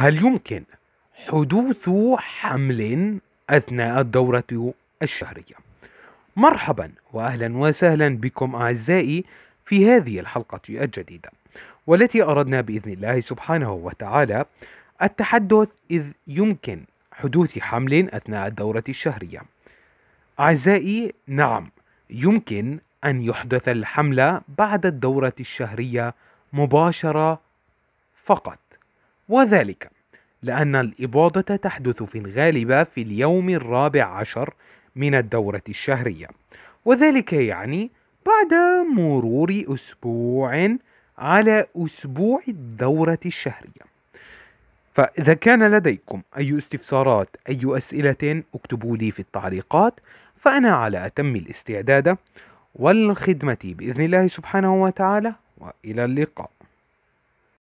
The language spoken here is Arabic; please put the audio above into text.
هل يمكن حدوث حمل أثناء الدورة الشهرية؟ مرحبا وأهلا وسهلا بكم أعزائي في هذه الحلقة الجديدة والتي أردنا بإذن الله سبحانه وتعالى التحدث إذ يمكن حدوث حمل أثناء الدورة الشهرية أعزائي نعم يمكن أن يحدث الحمل بعد الدورة الشهرية مباشرة فقط وذلك لأن الإباضة تحدث في الغالب في اليوم الرابع عشر من الدورة الشهرية وذلك يعني بعد مرور أسبوع على أسبوع الدورة الشهرية. فإذا كان لديكم أي استفسارات أي أسئلة اكتبوا لي في التعليقات فأنا على أتم الاستعداد والخدمة بإذن الله سبحانه وتعالى وإلى اللقاء.